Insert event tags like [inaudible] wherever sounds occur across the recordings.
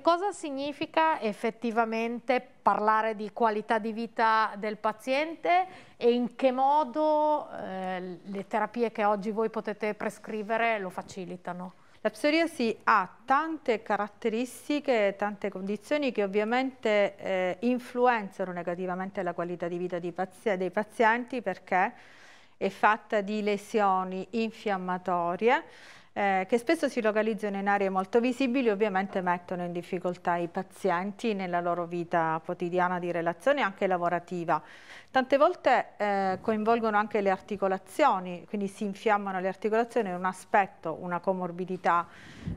cosa significa effettivamente parlare di qualità di vita del paziente e in che modo eh, le terapie che oggi voi potete prescrivere lo facilitano? La psoriasi ha tante caratteristiche, tante condizioni che ovviamente eh, influenzano negativamente la qualità di vita pazi dei pazienti perché è fatta di lesioni infiammatorie eh, che spesso si localizzano in aree molto visibili e ovviamente mettono in difficoltà i pazienti nella loro vita quotidiana di relazione anche lavorativa. Tante volte eh, coinvolgono anche le articolazioni, quindi si infiammano le articolazioni, è un aspetto, una comorbidità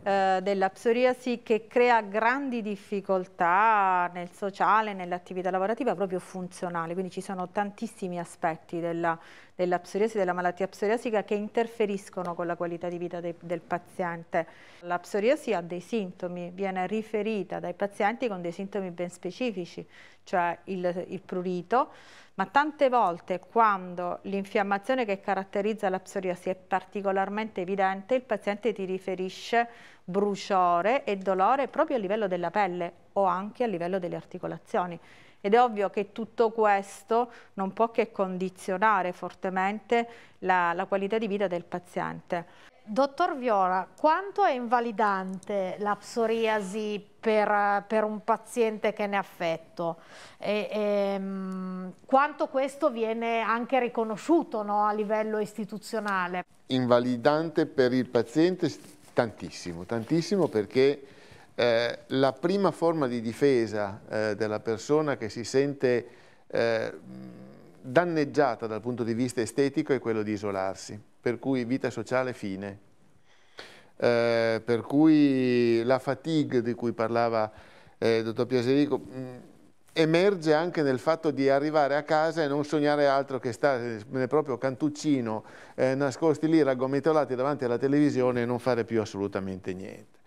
eh, della psoriasi che crea grandi difficoltà nel sociale, nell'attività lavorativa proprio funzionale, quindi ci sono tantissimi aspetti della, della psoriasi, della malattia psoriasica che interferiscono con la qualità di vita dei, del paziente. La psoriasi ha dei sintomi, viene riferita dai pazienti con dei sintomi ben specifici, cioè il, il prurito, ma tante volte quando l'infiammazione che caratterizza la psoriasi è particolarmente evidente, il paziente ti riferisce bruciore e dolore proprio a livello della pelle o anche a livello delle articolazioni. Ed è ovvio che tutto questo non può che condizionare fortemente la, la qualità di vita del paziente. Dottor Viola, quanto è invalidante la psoriasi per, per un paziente che ne è affetto? E, e, ehm, quanto questo viene anche riconosciuto no, a livello istituzionale? Invalidante per il paziente tantissimo, tantissimo perché eh, la prima forma di difesa eh, della persona che si sente eh, danneggiata dal punto di vista estetico è quello di isolarsi, per cui vita sociale fine. Eh, per cui la fatigue di cui parlava eh, il dottor Piaserico mh, emerge anche nel fatto di arrivare a casa e non sognare altro che stare nel proprio cantuccino nascosti lì raggomitolati davanti alla televisione e non fare più assolutamente niente.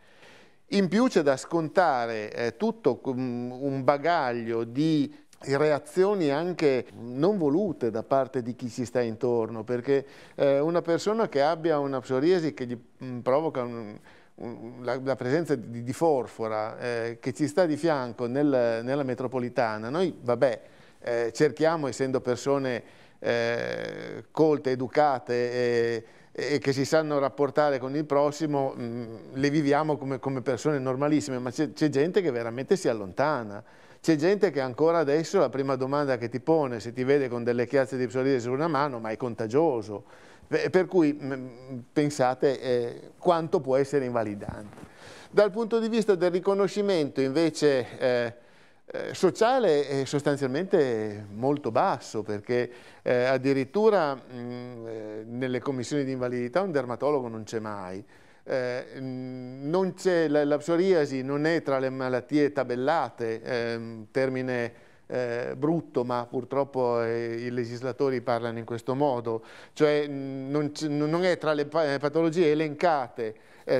In più c'è da scontare eh, tutto un bagaglio di reazioni anche non volute da parte di chi ci sta intorno, perché eh, una persona che abbia una psoriasi che gli mh, mm, provoca un, un, la, la, presenza di, di forfora eh, che ci sta di fianco nel, nella metropolitana, noi vabbè eh, cerchiamo essendo persone eh, colte, educate e che si sanno rapportare con il prossimo, mh, mm, le viviamo come, come, persone normalissime, ma c'è gente che veramente si allontana. C'è gente che ancora adesso la prima domanda che ti pone, se ti vede con delle chiazze di psoriasi su una mano, ma è contagioso. Per cui mm, pensate eh, quanto può essere invalidante. Dal punto di vista del riconoscimento invece eh, eh, sociale è sostanzialmente molto basso perché eh, addirittura mh, mm, eh, nelle commissioni di invalidità un dermatologo non c'è mai. Eh, non la, la, psoriasi non è tra le malattie tabellate, ehm, termine eh, brutto, ma purtroppo i legislatori parlano in questo modo, cioè non, non è tra le patologie elencate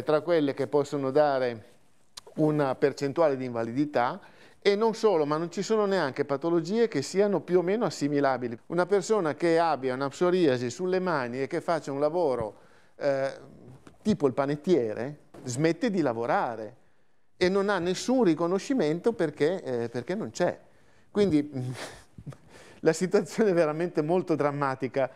tra quelle che possono dare una percentuale di invalidità, e non solo, ma non ci sono neanche patologie che siano più o meno assimilabili. Una persona che abbia una psoriasi sulle mani e che faccia un lavoro eh, tipo il panettiere, smette di lavorare e non ha nessun riconoscimento perché, eh, perché non c'è. Quindi [laughs] la situazione è veramente molto drammatica.